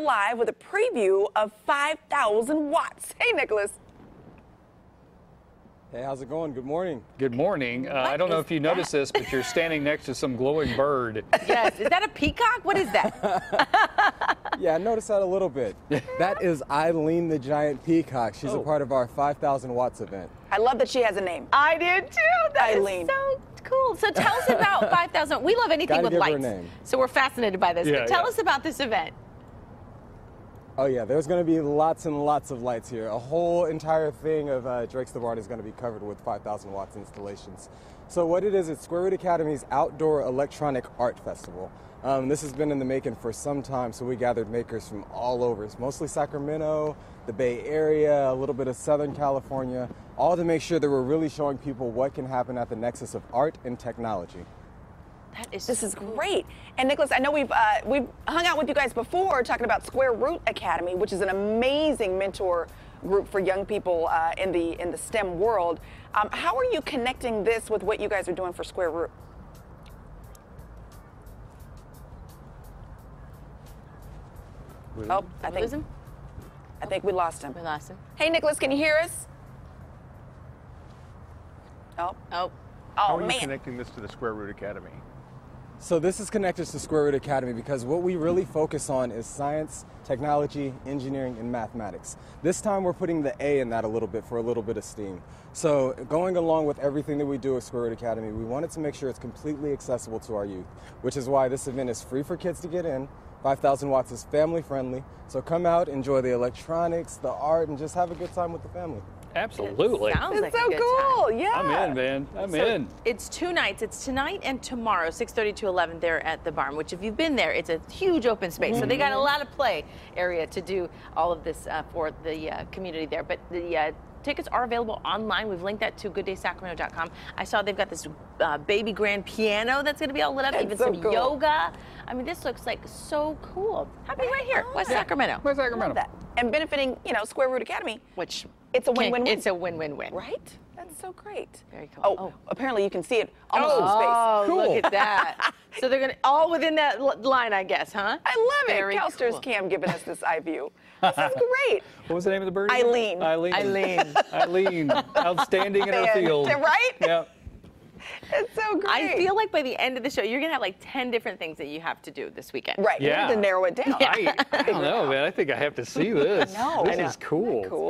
live with a preview of 5,000 watts. Hey, Nicholas. Hey, how's it going? Good morning. Good morning. Uh, I don't know if you noticed this, but you're standing next to some glowing bird. Yes. Is that a peacock? What is that? Yeah, I noticed that a little bit. that is Eileen the Giant Peacock. She's Oh. a part of our 5,000 watts event. I love that she has a name. I did too. That is Eileen. so cool. So tell us about 5,000. We love anything Gotta with give her a lights. name. So we're fascinated by this. Yeah, but tell yeah. us about this event. Oh yeah, there's going to be lots and lots of lights here. A whole entire thing of uh, Drake's the Barn is going to be covered with 5,000 watts installations. So what it is, it's Square Root Academy's Outdoor Electronic Art Festival. Um, this has been in the making for some time, so we gathered makers from all over. It's mostly Sacramento, the Bay Area, a little bit of Southern California, all to make sure that we're really showing people what can happen at the nexus of art and technology. That is This is great. And Nicholas, I know we've uh, we've hung out with you guys before talking about Square Root Academy, which is an amazing mentor group for young people uh, in the in the STEM world. Um, how are you connecting this with what you guys are doing for Square Root? Oh, I think him? I think we lost him. We lost him. Hey, Nicholas, can you hear us? Oh, Oh. Oh, How are you man. connecting this to the Square Root Academy? So this is connected to Square Root Academy because what we really focus on is science, technology, engineering, and mathematics. This time we're putting the A in that a little bit for a little bit of steam. So going along with everything that we do at Square Root Academy, we wanted to make sure it's completely accessible to our youth, which is why this event is free for kids to get in. 5,000 watts is family friendly. So come out, enjoy the electronics, the art, and just have a good time with the family. Absolutely. Sounds It's like so a good time. cool. Yeah. I'm in, man. I'm So in. It's two nights. It's tonight and tomorrow, 6:30 to 11 there at the barn. Which, if you've been there, it's a huge open space. So they got a Mm-hmm. lot of play area to do all of this uh, for the uh, community there. But the uh, tickets are available online. We've linked that to gooddaysacramento.com. I saw they've got this uh, baby grand piano that's going to be all lit up. That's even so some cool. yoga. I mean, this looks like so cool. Happening right here, West Sacramento. Where's Love Sacramento? that. And benefiting, you know, Square Root Academy. Which It's a win-win-win. It's a win-win-win. Right? That's so great. Very cool. Oh, Oh. apparently you can see it almost oh, in Oh, space. look Cool. at that. so they're going to, all within that l- line, I guess, huh? I love Very it. CalSTAR's cool. Cam giving us this eye view. This is great. What was the name of the bird? Eileen. Eileen. Eileen. Eileen. Outstanding in her Man, field. right? Yeah. It's so great. I feel like by the end of the show, you're going to have like 10 different things that you have to do this weekend. Right. Yeah. We need to narrow it down. I, I don't know, man. I think I have to see this. know. This I know. is cool. Cool.